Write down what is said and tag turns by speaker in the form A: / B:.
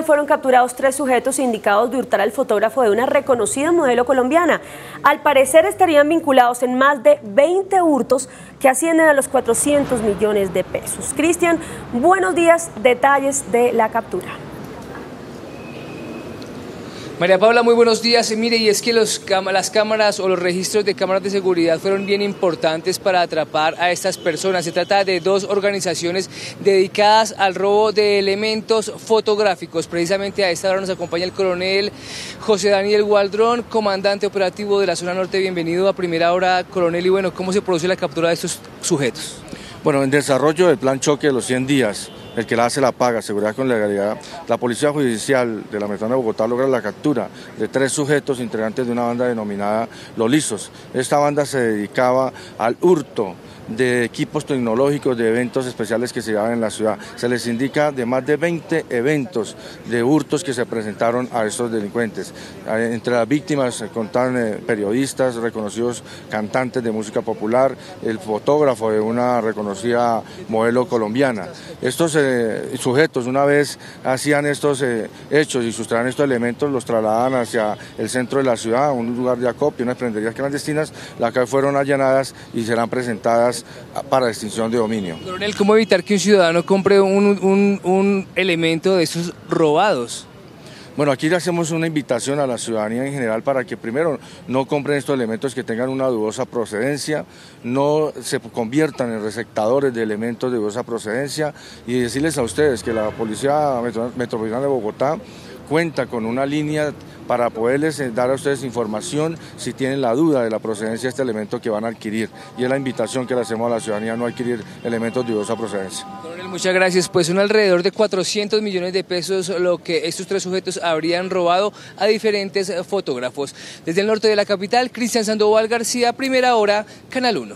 A: Fueron capturados tres sujetos indicados de hurtar al fotógrafo de una reconocida modelo colombiana. Al parecer estarían vinculados en más de 20 hurtos que ascienden a los 400 millones de pesos. Cristian, buenos días, detalles de la captura.
B: María Paula, muy buenos días. Mire, y es que los, las cámaras o los registros de cámaras de seguridad fueron bien importantes para atrapar a estas personas. Se trata de dos organizaciones dedicadas al robo de elementos fotográficos. Precisamente a esta hora nos acompaña el coronel José Daniel Gualdrón, comandante operativo de la zona norte. Bienvenido a primera hora, coronel. Y bueno, ¿cómo se produce la captura de estos sujetos?
C: Bueno, en desarrollo del plan choque de los 100 días, el que la hace la paga, seguridad con legalidad. La Policía Judicial de la Metropolitana de Bogotá logra la captura de tres sujetos integrantes de una banda denominada Los Lisos. Esta banda se dedicaba al hurto de equipos tecnológicos, de eventos especiales que se llevan en la ciudad. Se les indica de más de 20 eventos de hurtos que se presentaron a estos delincuentes. Eh, entre las víctimas se contaban eh, periodistas, reconocidos cantantes de música popular, el fotógrafo de una reconocida modelo colombiana. Estos eh, sujetos, una vez hacían estos hechos y sustraían estos elementos, los trasladan hacia el centro de la ciudad, un lugar de acopio, unas prenderías clandestinas, las que fueron allanadas y serán presentadas para extinción de dominio.
B: Coronel, ¿cómo evitar que un ciudadano compre un, elemento de esos robados?
C: Bueno, aquí le hacemos una invitación a la ciudadanía en general para que primero no compren estos elementos que tengan una dudosa procedencia, no se conviertan en receptadores de elementos de dudosa procedencia y decirles a ustedes que la Policía Metropolitana de Bogotá cuenta con una línea para poderles eh, dar a ustedes información si tienen la duda de la procedencia de este elemento que van a adquirir. Y es la invitación que le hacemos a la ciudadanía no adquirir elementos de dudosa procedencia.
B: Coronel, muchas gracias. Pues son alrededor de 400 millones de pesos lo que estos tres sujetos habrían robado a diferentes fotógrafos. Desde el norte de la capital, Cristian Sandoval García, primera hora, Canal 1.